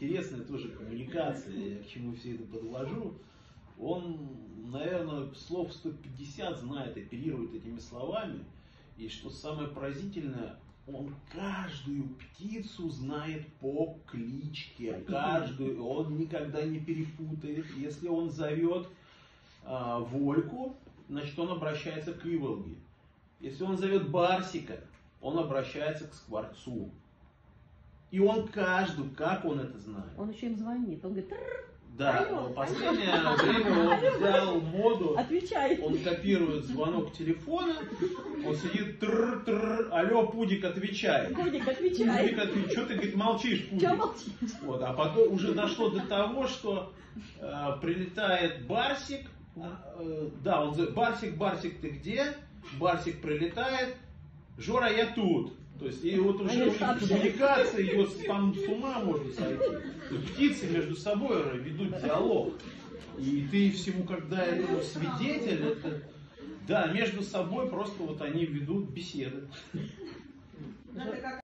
интересная тоже коммуникация, я к чему все это подвожу. Он, наверное, слов 150 знает, оперирует этими словами. И что самое поразительное, он каждую птицу знает по кличке, каждую, он никогда не перепутает. Если он зовет а, Вольку, значит он обращается к Иволге. Если он зовет Барсика, он обращается к Скворцу. И он каждую, как он это знает? Он еще им звонит. Он говорит, «Тррр, Да, Алло, в последнее время он взял моду, отвечай. он копирует звонок телефона, он сидит, тр тр алло, Пудик, отвечай. Кодик, Пудик отвечай. отвечай, что ты, говорит, молчишь, Пудик? Че молчишь? Вот, а потом уже дошло до того, что э, прилетает Барсик, э, да, он за- Барсик, Барсик, ты где? Барсик прилетает, Жора, я тут. То есть, и вот уже коммуникация идет, там с ума можно сойти. И птицы между собой ведут диалог. И ты всему, когда этому свидетель, это, да, между собой просто вот они ведут беседы. Это